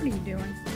What are you doing?